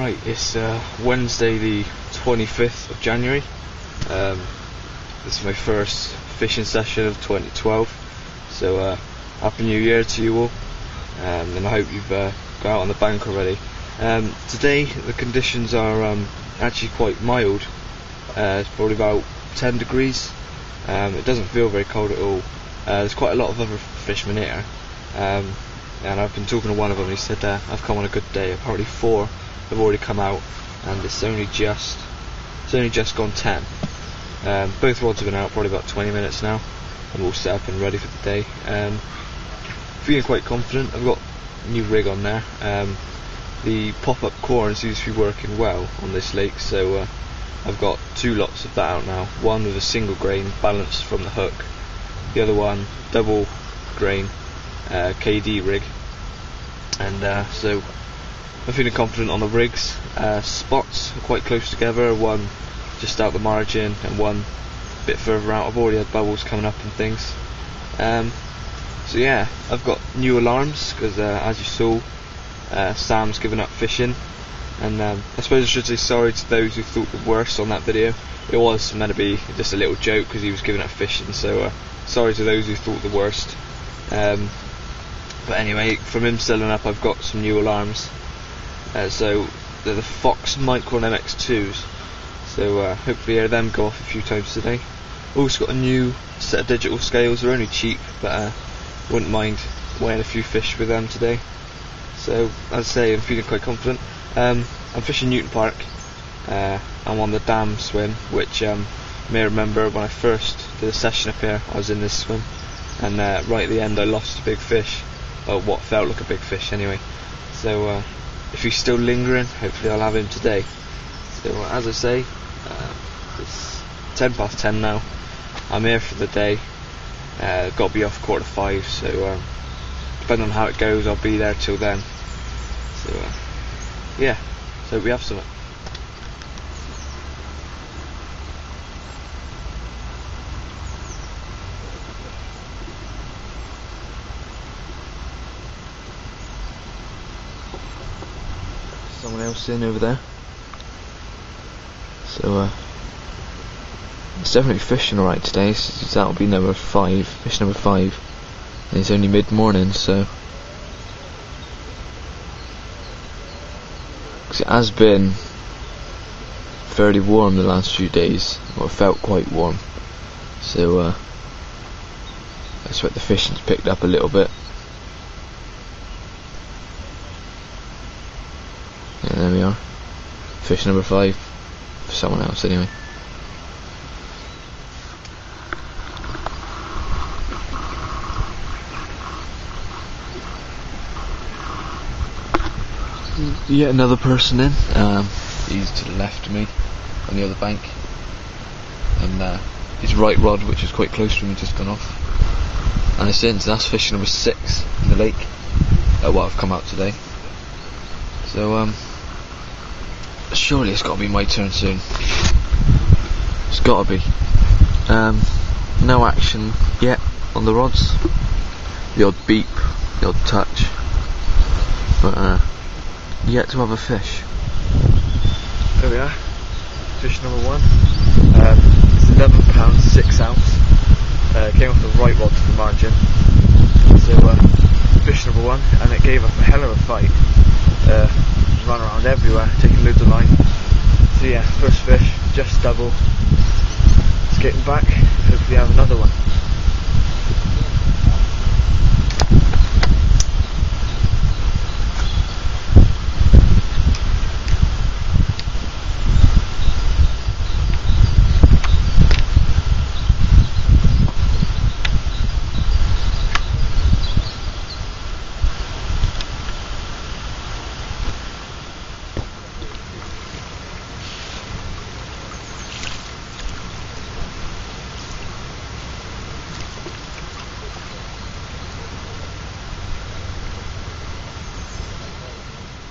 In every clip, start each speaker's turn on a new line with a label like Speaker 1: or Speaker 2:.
Speaker 1: Right, it's uh, Wednesday the 25th of January. Um, this is my first fishing session of 2012. So, uh, Happy New Year to you all. Um, and I hope you've uh, got out on the bank already. Um, today, the conditions are um, actually quite mild. Uh, it's probably about 10 degrees. Um, it doesn't feel very cold at all. Uh, there's quite a lot of other fishermen here. Um, and I've been talking to one of them. He said uh, I've come on a good day. Apparently four have already come out, and it's only just it's only just gone ten. Um, both rods have been out probably about 20 minutes now. I'm all set up and ready for the day. Um, feeling quite confident. I've got a new rig on there. Um, the pop-up corn seems to be working well on this lake, so uh, I've got two lots of that out now. One with a single grain balanced from the hook. The other one double grain uh, KD rig. And uh, so I'm feeling confident on the rigs. Uh, spots are quite close together, one just out the margin and one a bit further out. I've already had bubbles coming up and things. Um, so yeah, I've got new alarms because uh, as you saw, uh, Sam's given up fishing. And um, I suppose I should say sorry to those who thought the worst on that video. It was meant to be just a little joke because he was giving up fishing. So uh, sorry to those who thought the worst. Um, but anyway, from him selling up, I've got some new alarms. Uh, so they're the Fox Micron MX2s. So uh, hopefully hear them go off a few times today. Also got a new set of digital scales. They're only cheap, but uh, wouldn't mind weighing a few fish with them today. So as I say, I'm feeling quite confident. Um, I'm fishing Newton Park. Uh, I'm on the dam swim, which um, you may remember when I first did a session up here, I was in this swim, and uh, right at the end I lost a big fish, or what felt like a big fish anyway. So uh, if he's still lingering, hopefully I'll have him today. So as I say, uh, it's 10 past 10 now. I'm here for the day. Uh, got to be off quarter five, so um, depending on how it goes, I'll be there till then. So uh, yeah, so we have some. Else in over there. So uh, it's definitely fishing alright today. So that'll be number five, fish number five. And it's only mid morning, so. Cause it has been fairly warm the last few days, or felt quite warm. So, uh, I expect the fishing's picked up a little bit. Yeah, there we are. Fish number five. For someone else, anyway. Yet another person in. Um, he's to the left of me, on the other bank. And uh, his right rod, which is quite close to him, just gone off. And it's in, so that's fish number six in the lake. at what I've come out today. So, um, surely it's got to be my turn soon. It's got to be. Um, no action yet on the rods. The odd beep, the odd touch. But, uh, yet to have a fish. There we are. Fish number one. Um, it's 11 pounds, 6 ounce. Uh, came off the right rod to the margin. So, uh, fish number one, and it gave us a hell of a fight. Uh, run around everywhere, taking loads of line. So yeah, first fish, just double. It's getting back, hopefully have another one.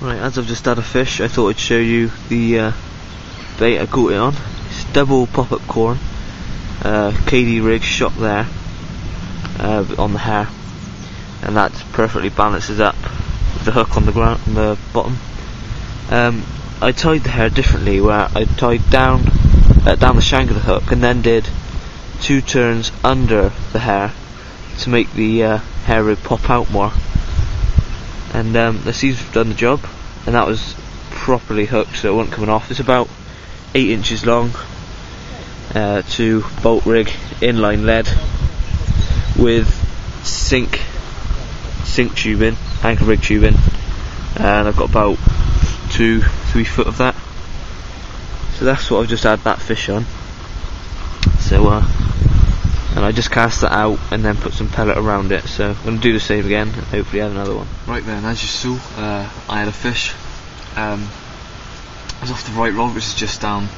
Speaker 1: Right, as I've just had a fish, I thought I'd show you the uh, bait I caught it on. It's double pop-up corn, uh, KD rig shot there uh, on the hair, and that perfectly balances up with the hook on the ground, on the bottom. Um,
Speaker 2: I tied the hair differently, where I tied down uh, down the shank of the hook and then did two turns under the hair to make the uh, hair rib pop out more. And um, that seems have done the job, and that was properly hooked, so it wasn't coming off. It's about eight inches long, uh, to bolt rig inline lead with sink sink tubing, anchor rig tubing, and I've got about two, three foot of that. So that's what I've just had that fish on. So, uh, and I just cast that out and then put some pellet around it. So I'm gonna do the same again and hopefully have another one.
Speaker 1: Right then, as you saw, uh, I had a fish. Um, I was off the right rod, which is just down,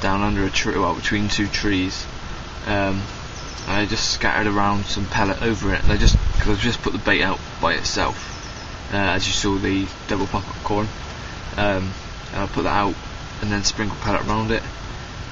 Speaker 1: down under a tree, well, between two trees. Um, and I just scattered around some pellet over it. And I just, because I just put the bait out by itself, uh, as you saw the double pop-up corn. Um, and I put that out and then sprinkle pellet around it.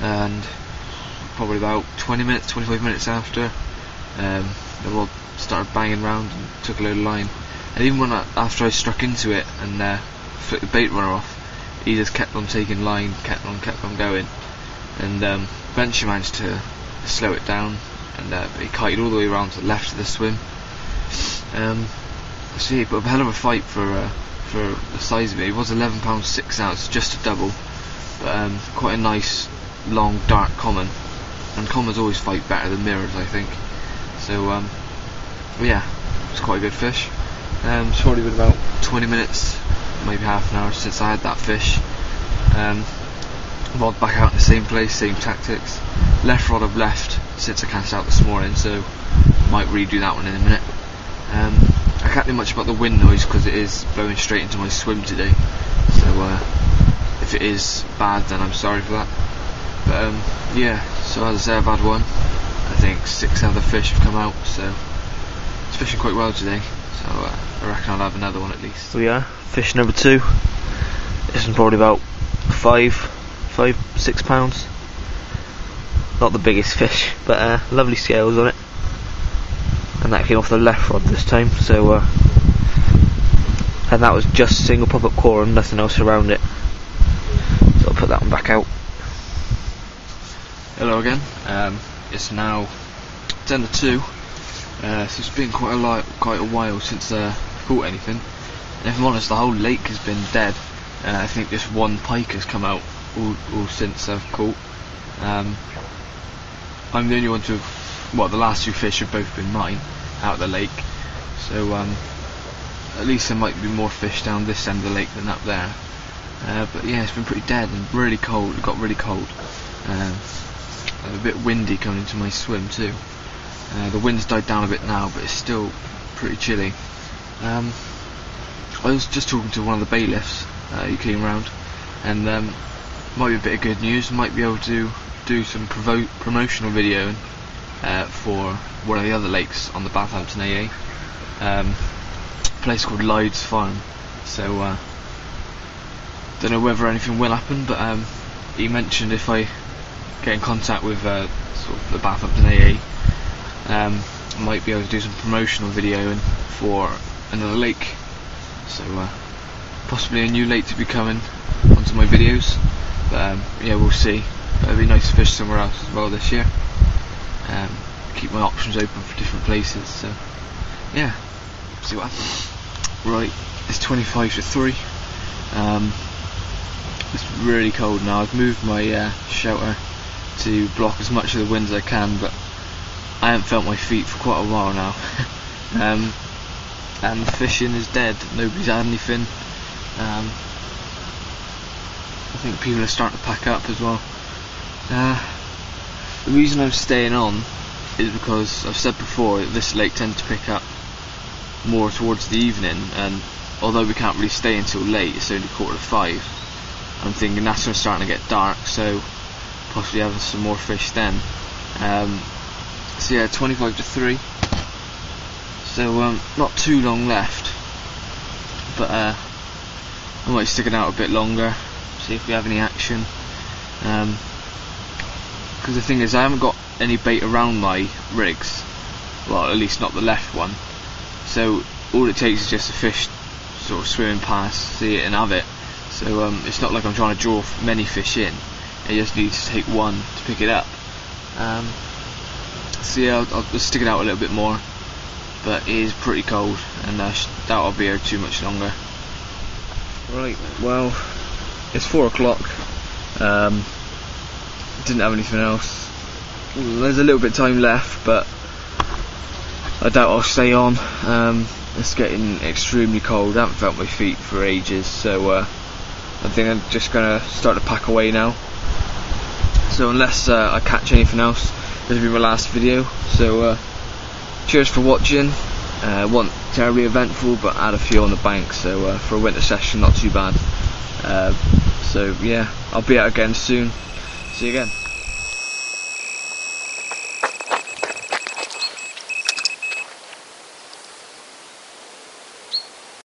Speaker 1: And probably about 20 minutes, 25 minutes after, um, the rod started banging round and took a load of line. And even when I, after I struck into it and uh, flicked the bait runner off, he just kept on taking line, kept on, kept on going, and um, eventually managed to slow it down. And uh, he kited all the way around to the left of the swim. Um, yeah, but a hell of a fight for uh, for the size of it. It was 11 pounds six ounce, just a double, but um, quite a nice long dark common. And commons always fight better than mirrors, I think. So um, yeah, it's quite a good fish. Um, it's probably been about 20 minutes, maybe half an hour since I had that fish. Um, rod back out in the same place, same tactics. Left rod I've left since I cast out this morning, so might redo that one in a minute. Um, I can't do much about the wind noise because it is blowing straight into my swim today. So uh, if it is bad, then I'm sorry for that. Um, yeah, so as I say, I've had one. I think six other fish have come out, so it's fishing quite well today. So uh, I reckon I'll have another one at least.
Speaker 2: So yeah, fish number two. This one's probably about five, five, six pounds. Not the biggest fish, but uh, lovely scales on it. And that came off the left rod this time, so uh, and that was just single pop-up corn and nothing else around it. So I'll put that one back out.
Speaker 1: Hello again. Um, it's now ten to two. Uh, so it's been quite a quite a while since uh, I've caught anything. And if I'm honest, the whole lake has been dead. Uh, I think just one pike has come out all, all since I've caught. Um, I'm the only one to have, well, the last two fish have both been mine out of the lake. So um, at least there might be more fish down this end of the lake than up there. Uh, but yeah, it's been pretty dead and really cold. It got really cold. Um, a bit windy coming into my swim too. Uh, the wind's died down a bit now, but it's still pretty chilly. Um, I was just talking to one of the bailiffs uh, who came round, and um, might be a bit of good news. Might be able to do some promotional video uh, for one of the other lakes on the Bathampton AA, um, a place called Lydes Farm. So uh, don't know whether anything will happen, but um, he mentioned if I get in contact with uh, sort of the Bathampton AA, um, I might be able to do some promotional video for another lake. So uh, possibly a new lake to be coming onto my videos. But um, yeah, we'll see. But it'd be nice to fish somewhere else as well this year. Um, keep my options open for different places. So yeah, see what happens. Right, it's 25 to 3. Um, it's really cold now. I've moved my uh, shelter to block as much of the wind as I can, but I haven't felt my feet for quite a while now. um, and the fishing is dead. Nobody's had anything. Um, I think people are starting to pack up as well. Uh, the reason I'm staying on is because I've said before this lake tends to pick up more towards the evening, and although we can't really stay until late, it's only quarter to five. I'm thinking that's when it's starting to get dark, so possibly having some more fish then. Um, so yeah, 25 to 3. So um, not too long left, but uh, I might stick it out a bit longer, see if we have any action. Because the thing is, I haven't got any bait around my rigs. Well, at least not the left one. So all it takes is just a fish sort of swimming past, see it and have it. So um, it's not like I'm trying to draw many fish in. I just need to take one to pick it up. Um, so yeah, I'll, I'll stick it out a little bit more. But it is pretty cold, and uh, I'll be here too much longer. Right, well, it's four o'clock. Um, didn't have anything else. There's a little bit of time left, but I doubt I'll stay on. Um, it's getting extremely cold. I haven't felt my feet for ages, so uh, I think I'm just gonna start to pack away now. So unless uh, I catch anything else, this will be my last video. So uh, cheers for watching. Uh, wasn't terribly eventful, but I had a few on the bank, so uh, for a winter session, not too bad. Uh, so yeah, I'll be out again soon. See you again.